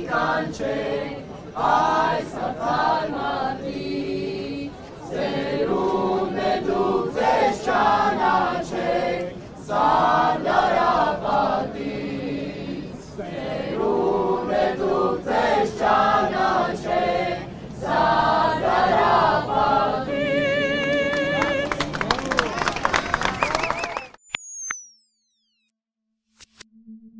country, I.